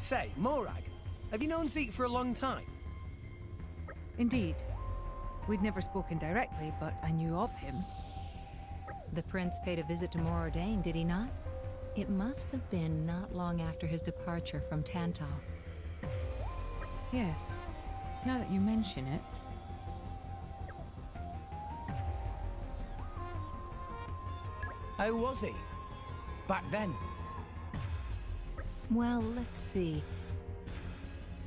Say, Morag, have you known Zeke for a long time? Indeed. We'd never spoken directly, but I knew of him. The prince paid a visit to Mor Ardain, did he not? It must have been not long after his departure from Tantal. Yes. Now that you mention it. How was he? Back then? Well, let's see.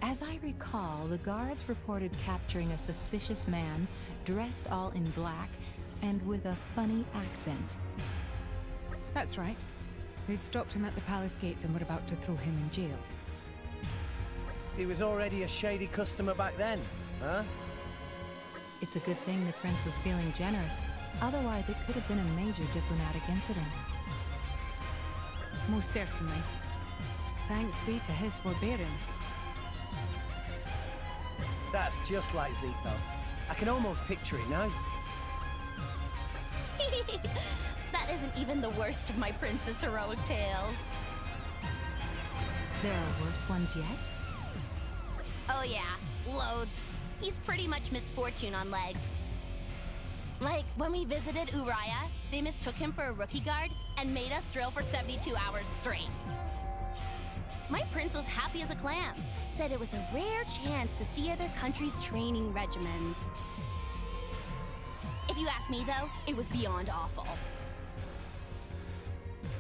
As I recall, the guards reported capturing a suspicious man, dressed all in black, and with a funny accent. That's right. They'd stopped him at the palace gates and were about to throw him in jail. He was already a shady customer back then, huh? It's a good thing the prince was feeling generous. Otherwise, it could have been a major diplomatic incident. Most certainly. Thanks be to his forbearance. That's just like Zeke, though. I can almost picture it now. that isn't even the worst of my prince's heroic tales. There are worse ones yet? Oh yeah, loads. He's pretty much misfortune on legs. Like, when we visited Uraya, they mistook him for a rookie guard and made us drill for 72 hours straight. My prince was happy as a clam, said it was a rare chance to see other countries' training regimens. If you ask me, though, it was beyond awful.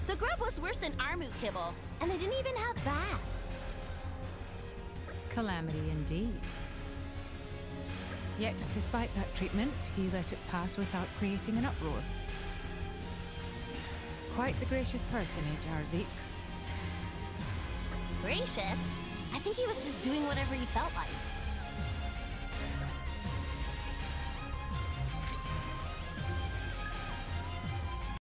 The grub was worse than Armu kibble, and they didn't even have baths. Calamity indeed. Yet, despite that treatment, he let it pass without creating an uproar. Quite the gracious personage, Zeke. Gracious? I think he was just doing whatever he felt like.